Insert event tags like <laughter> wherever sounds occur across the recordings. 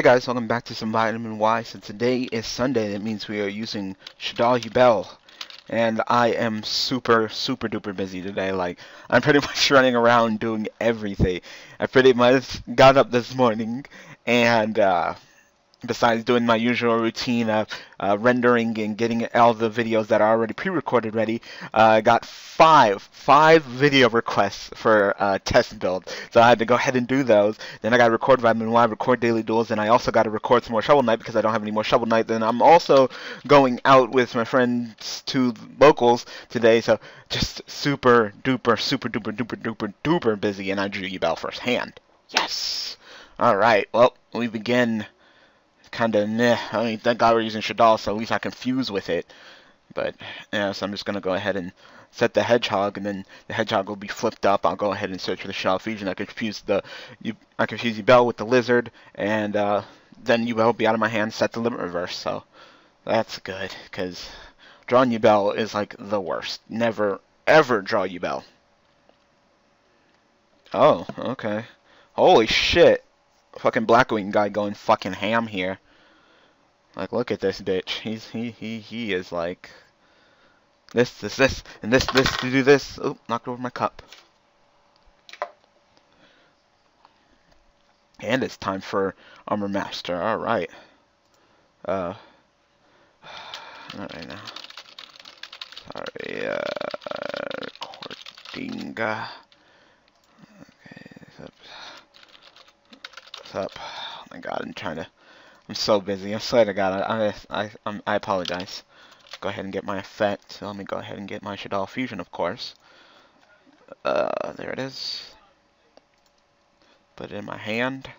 Hey guys, welcome back to some Vitamin Y. So today is Sunday, that means we are using Shaddoll Yubel. And I am super, super duper busy today. Like, I'm pretty <laughs> much running around doing everything. I pretty much got up this morning and, uh, besides doing my usual routine of uh, rendering and getting all the videos that are already pre-recorded ready, uh, I got five, five video requests for uh, test build. So I had to go ahead and do those. Then I got to record Vitamin Y, record Daily Duels, and I also got to record some more Shovel Knight because I don't have any more Shovel Knight. Then I'm also going out with my friends to locals today, so just super duper, super duper, duper, duper, duper busy, and I drew Yubel firsthand. Yes! Alright, well, we begin kind of meh. I mean, thank God we're using Shaddoll, so at least I can fuse with it. But, yeah, so I'm just going to go ahead and set the Hedgehog, and then the Hedgehog will be flipped up. I'll go ahead and search for the Shaddoll Fusion. I can fuse the, you, I can fuse Yubel with the Lizard, and uh, then Yubel will be out of my hand, set the Limit Reverse, so that's good, because drawing Yubel is like the worst. Never, ever draw Yubel. Oh, okay. Holy shit fucking Blackwing guy going fucking ham here. Like, look at this bitch. He's he he he is like this this this and this this to do this. Oh, knocked over my cup. And it's time for Armor Master. All right. Uh. <sighs> Not right now. Sorry. Uh. Recording. Uh, up? Oh my god, I'm trying to... I'm so busy. I swear to god, I, I, I, I apologize. Go ahead and get my effect. Let me go ahead and get my Shaddoll Fusion, of course. Uh, there it is. Put it in my hand.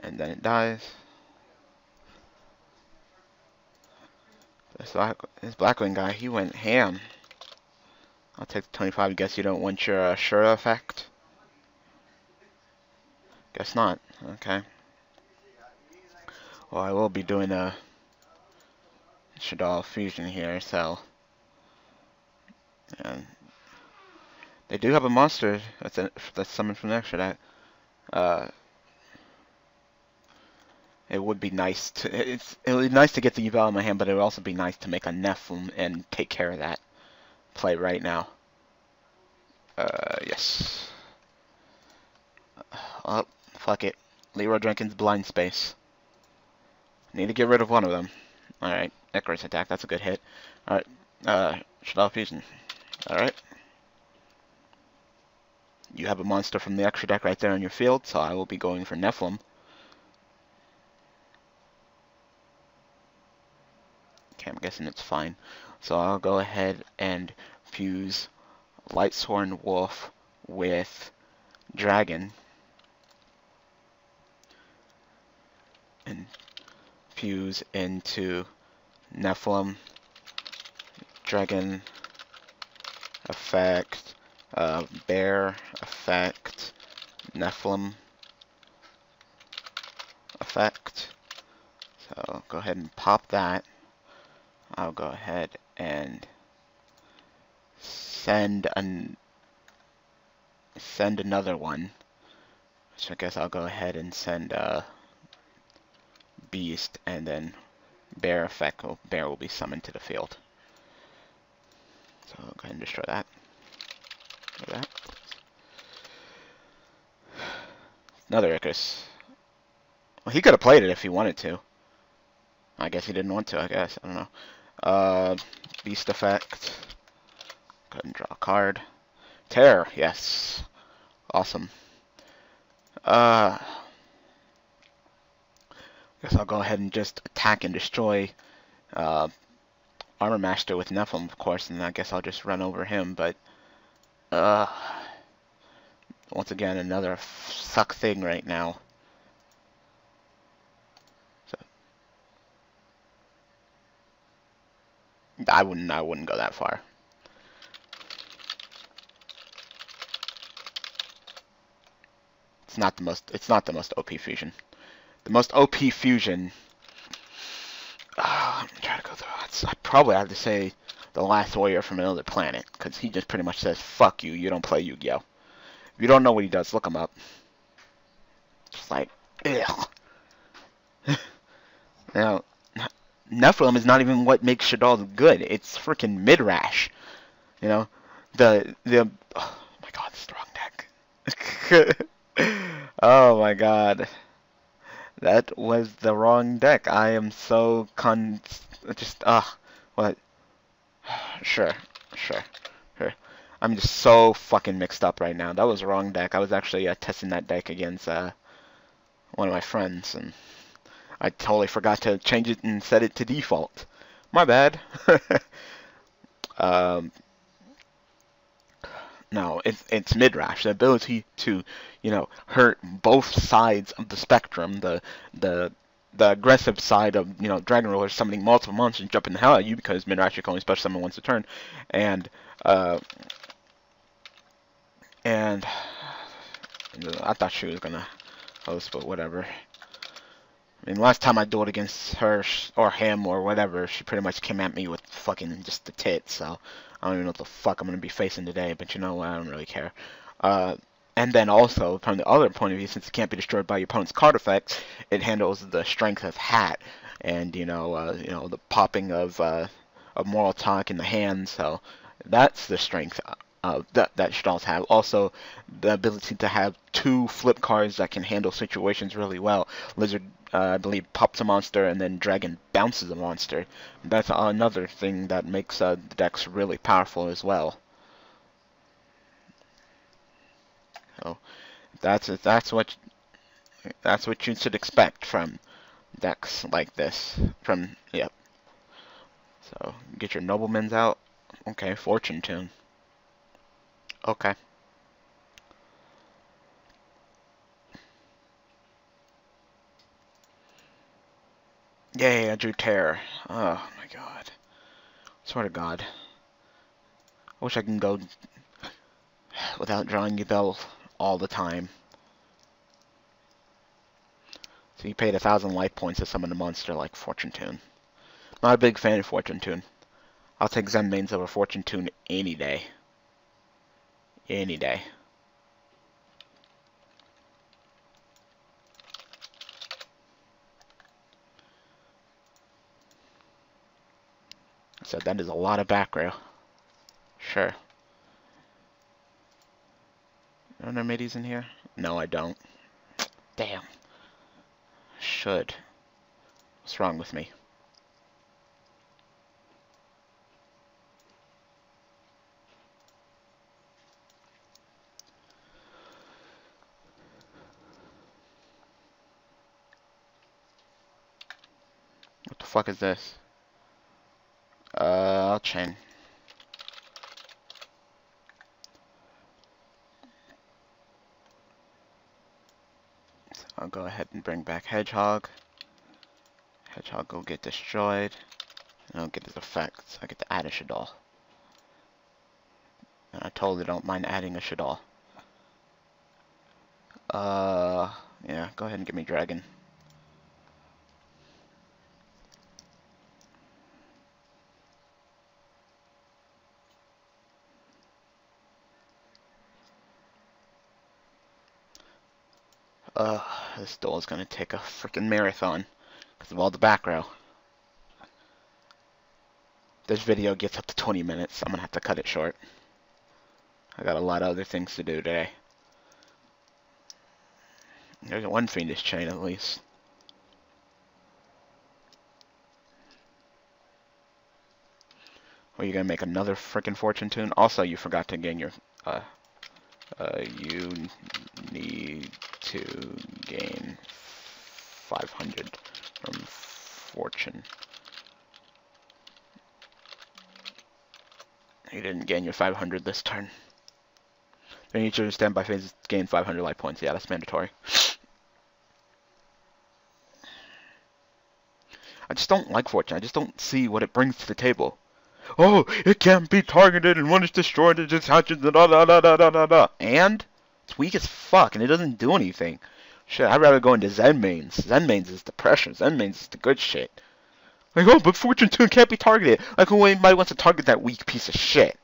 And then it dies. This, Black, this Blackwing guy, he went ham. I'll take the 25. Guess you don't want your uh, Shura effect. Guess not. Okay. Well, I will be doing a Shaddoll fusion here, so... And they do have a monster that's, that's summoned from extra deck. Uh, it would be nice to it's it would be nice to get the Yubel in my hand, but it would also be nice to make a Nephilim and take care of that play right now. Uh, yes. Uh, Fuck it. Leeroy Jenkins blind space. Need to get rid of one of them. Alright, Icarus attack, that's a good hit. Alright, uh, Shaddoll Fusion. Alright. You have a monster from the extra deck right there in your field, so I will be going for Nephilim. Okay, I'm guessing it's fine. So I'll go ahead and fuse Lightsworn Wolf with Dragon. Fuse into Nephilim, Dragon effect, uh, Bear effect, Nephilim effect. So go ahead and pop that. I'll go ahead and send an send another one. So I guess I'll go ahead and send uh beast, and then bear effect, will, bear will be summoned to the field. So I'll go ahead and destroy that. Destroy that. Another Icarus. Well, he could have played it if he wanted to. I guess he didn't want to, I guess. I don't know. Uh, beast effect. Go ahead and draw a card. Terror, yes. Awesome. Uh, I'll go ahead and just attack and destroy uh, Armor Master with Nephilim, of course, and I guess I'll just run over him, but uh, once again, another suck thing right now. I wouldn't, I wouldn't go that far. It's not the most, it's not the most OP fusion the most OP fusion. Uh, I'm trying to go through. It's, I probably have to say the last warrior from another planet because he just pretty much says "fuck you." You don't play Yu-Gi-Oh. If you don't know what he does, look him up. Just like, ugh. <laughs> now, Nephilim is not even what makes Shaddoll good. It's freaking Midrash. You know, the the. Oh my God, wrong deck. <laughs> oh my God, that was the wrong deck. I am so con. Just ah, what? <sighs> Sure, sure, sure. I'm just so fucking mixed up right now. That was the wrong deck. I was actually uh, testing that deck against uh, one of my friends, and I totally forgot to change it and set it to default. My bad. <laughs> um, no, it's it's midrash. The ability to, you know, hurt both sides of the spectrum. The the the aggressive side of you know Dragon Ruler summoning multiple monsters and jumping the hell of you because midrash you can only special summon once a turn, and uh, and I thought she was gonna host, but whatever. I mean, last time I dueled against her or him or whatever, she pretty much came at me with fucking just the tits. So I don't even know what the fuck I'm gonna be facing today. But you know what? I don't really care. Uh, and then also from the other point of view, since it can't be destroyed by your opponent's card effects, it handles the strength of Hat and you know, uh, you know the popping of uh, of Moralltach in the hand. So that's the strength uh, that that Shaddolls have. Also, the ability to have two flip cards that can handle situations really well. Lizard, uh, I believe, pops a monster, and then Dragon bounces a monster. That's another thing that makes uh, the decks really powerful as well. So that's that's what that's what you should expect from decks like this. From yep. So get your noblemen's out. Okay, fortune tune. Okay. Yay, I drew Terror. Oh my god. Swear to god. I wish I can go without drawing Yubel all the time. So you paid a thousand life points to summon a monster like Fortune Tune. Not a big fan of Fortune Tune. I'll take Zenmaines over Fortune Tune any day any day. So that is a lot of back row. Sure. Are there middies in here? No, I don't. Damn. Should. What's wrong with me? What the fuck is this? Chain. So I'll go ahead and bring back Hedgehog. Hedgehog will get destroyed. And I'll get his effects. I get to add a Shaddoll. And I totally don't mind adding a Shaddoll. Uh, yeah, go ahead and give me Dragon. Uh, this doll is gonna take a freaking marathon because of all the back row. This video gets up to 20 minutes. I'm gonna have to cut it short. I got a lot of other things to do today. There's one fiendish chain at least. Are you gonna make another freaking fortune tune? Also, you forgot to gain your uh, uh, you need to gain 500 from fortune. You didn't gain your 500 this turn. Then you choose standby phase gain 500 life points. Yeah, that's mandatory. I just don't like fortune. I just don't see what it brings to the table oh, it can't be targeted, and when it's destroyed, it just hatches, da da da da da da da. And it's weak as fuck, and it doesn't do anything. Shit, I'd rather go into Zenmaines. Zen mains is the pressure. Zenmaines is the good shit. Like, oh, but Fortune Tune can't be targeted. Like, who anybody wants to target that weak piece of shit?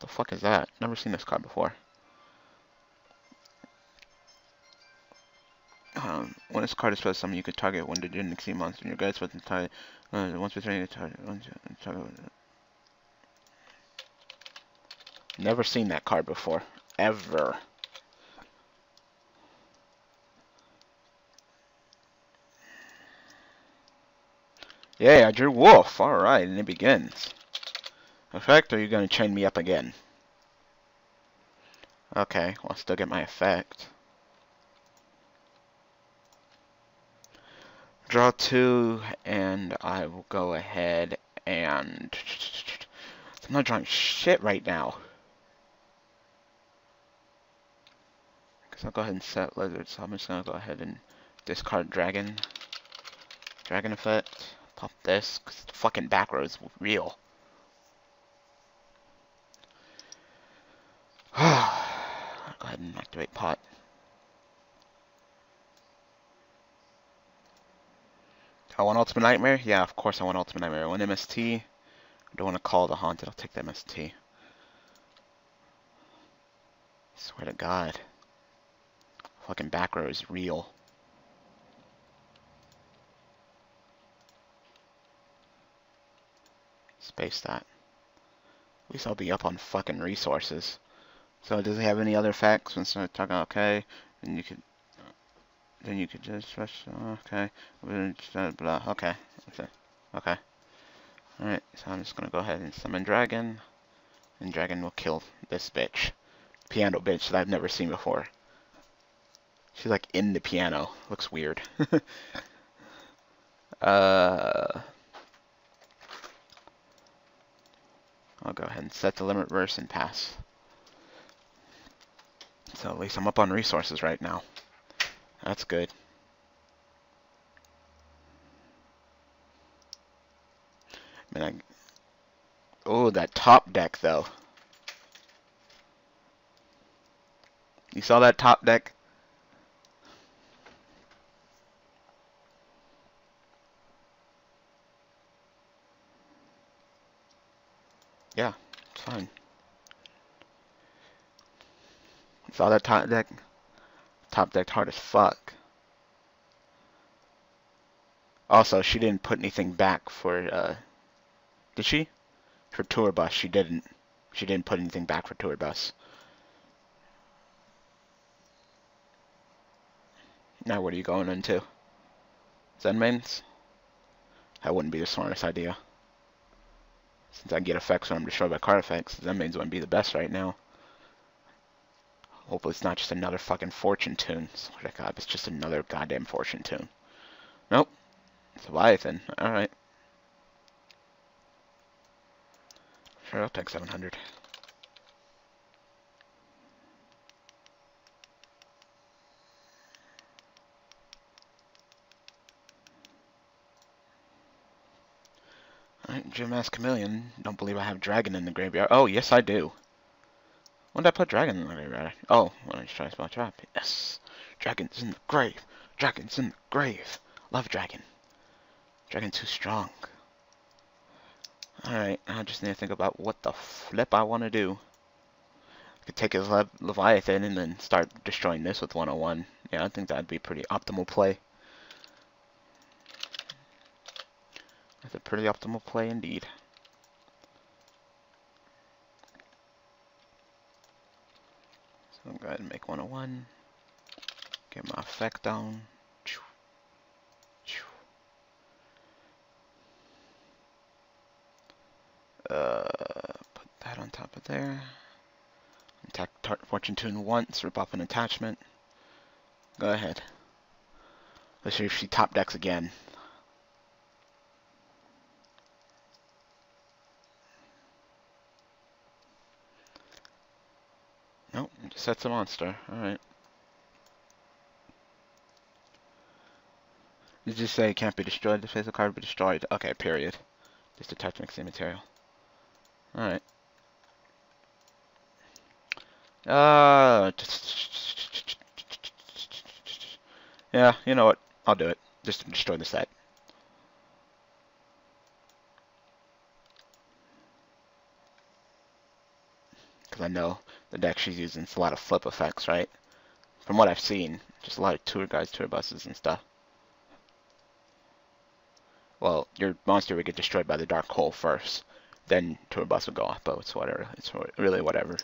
The fuck is that? Never seen this card before. Um, when this card is special summon, you can target one didn't exceed monster in your guys with the target. Uh, once per turn, you target. Once, target. Never seen that card before, ever. Yeah, I drew wolf. All right, and it begins. Effect, or are you going to chain me up again? Okay, well, I'll still get my effect. Draw two, and I will go ahead and... I'm not drawing shit right now. Because I'll go ahead and set lizard, so I'm just going to go ahead and discard dragon. Dragon effect. Pop this, because the fucking back row is real. <sighs> go ahead and activate pot. I want Ultimate Nightmare? Yeah, of course I want Ultimate Nightmare. I want MST. I don't want to call the Haunted. I'll take the MST. Swear to God. Fucking back row is real. Space that. At least I'll be up on fucking resources. So does he have any other effects? When start talking, okay, and you could, then you could just rush, okay, blah, okay, okay, okay. Alright, so I'm just gonna go ahead and summon Dragon, and Dragon will kill this bitch. Piano bitch that I've never seen before. She's like in the piano. Looks weird. <laughs> uh, I'll go ahead and set the limit verse and pass. So at least I'm up on resources right now. That's good. I mean, I... Oh, that top deck, though. You saw that top deck? Yeah, it's fine. Saw that top deck? Top deck hard as fuck. Also, she didn't put anything back for, uh, did she? For tour bus, she didn't. She didn't put anything back for tour bus. Now what are you going into? Zenmaines? That wouldn't be the smartest idea. Since I get effects when I'm destroyed by card effects, Zenmaines wouldn't be the best right now. Hopefully it's not just another fucking fortune tune. Swear to God, it's just another goddamn fortune tune. Nope. It's Leviathan. Alright. Sure, I'll take 700. Jim Chameleon. Don't believe I have Dragon in the graveyard. Oh, yes I do. When did I put dragon in the graveyard? Oh, when I try to spell trap. Yes. Dragon's in the grave. Dragon's in the grave. Love dragon. Dragon too strong. Alright, I just need to think about what the flip I want to do. I could take his Le Leviathan and then start destroying this with 101. Yeah, I think that'd be pretty optimal play. That's a pretty optimal play indeed. So go ahead and make 101. Get my effect down. Uh, put that on top of there. Attack Fortune Tune once, rip off an attachment. Go ahead. Let's see if she top decks again. Sets a monster. Alright. Did you say it can't be destroyed? The physical card be destroyed. Okay, period. Just attach mixing material. Alright. Uh, yeah, you know what? I'll do it. Just destroy the set. Because I know the deck she's using. It's a lot of flip effects, right? From what I've seen, just a lot of tour guides, tour buses, and stuff. Well, your monster would get destroyed by the dark hole first, then tour bus would go off. But it's whatever. It's really whatever.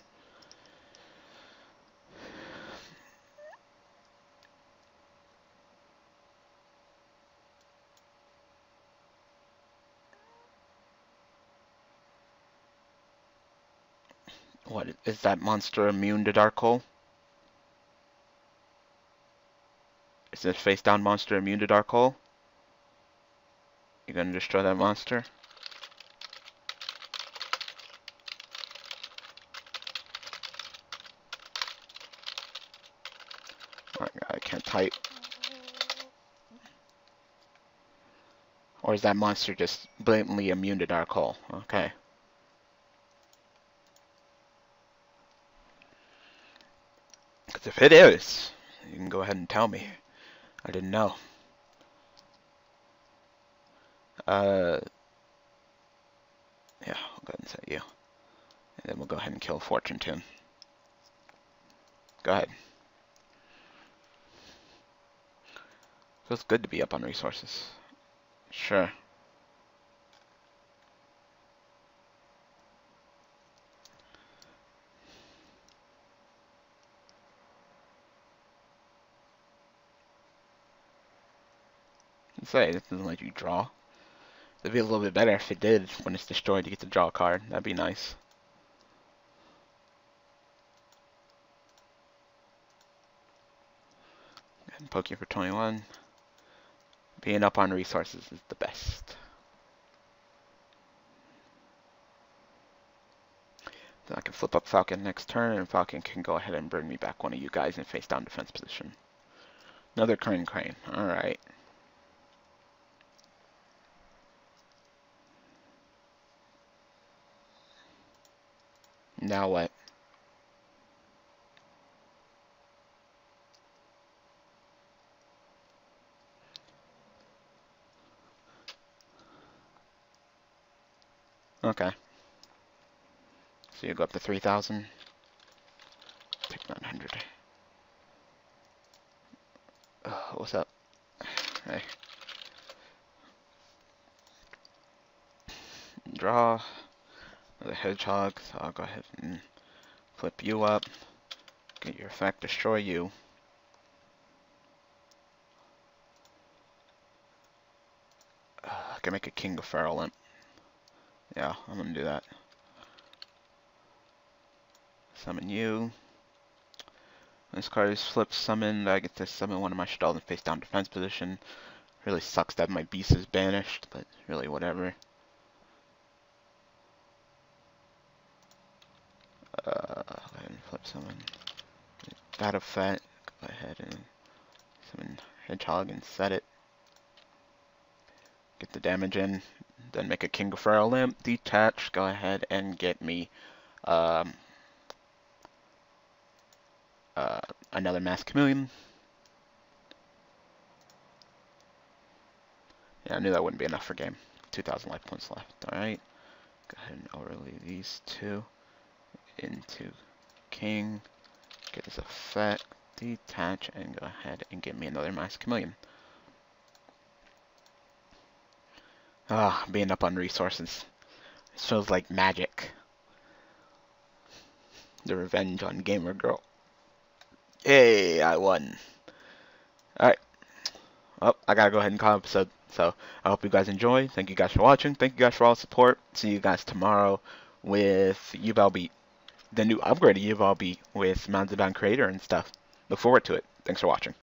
What is that monster immune to dark hole? Is this face down monster immune to dark hole? You gonna destroy that monster? Oh my god, I can't type. Or is that monster just blatantly immune to dark hole? Okay. If it is, you can go ahead and tell me. I didn't know. Uh, yeah, I'll go ahead and set you. And then we'll go ahead and kill Fortune Tomb. Go ahead. Feels good to be up on resources. Sure. Say, this doesn't let you draw. It'd be a little bit better if it did when it's destroyed you get to draw card. That'd be nice. And poke you for 21. Being up on resources is the best. Then I can flip up Falcon next turn, and Falcon can go ahead and bring me back one of you guys in face down defense position. Another Crane Crane. Alright. Now what? Okay. So you go up to 3,000. Take 900. Oh, what's up? Hey. Draw the hedgehog, so I'll go ahead and flip you up, get your effect, destroy you. Uh, I can make a King of Feral Imp. Yeah, I'm gonna do that. Summon you. This card is flip summoned. I get to summon one of my Shaddoll in face down defense position. Really sucks that my beast is banished, but really whatever. uh, go ahead and flip summon that effect. Go ahead and summon Hedgehog and set it. Get the damage in. Then make a King of Feral Imp. Detach. Go ahead and get me um, uh, another Mass Chameleon. Yeah, I knew that wouldn't be enough for game. 2,000 life points left. Alright. Go ahead and overlay these two into king, get this effect, detach, and go ahead and get me another Mass Chameleon. Ah, being up on resources. It feels like magic. The revenge on Gamer Girl. Hey, I won. Alright. Well, I gotta go ahead and call episode. So, I hope you guys enjoy. Thank you guys for watching. Thank you guys for all the support. See you guys tomorrow with Yubel Beat the new upgrade of Evolve with Mountain Bound Creator and stuff. Look forward to it. Thanks for watching.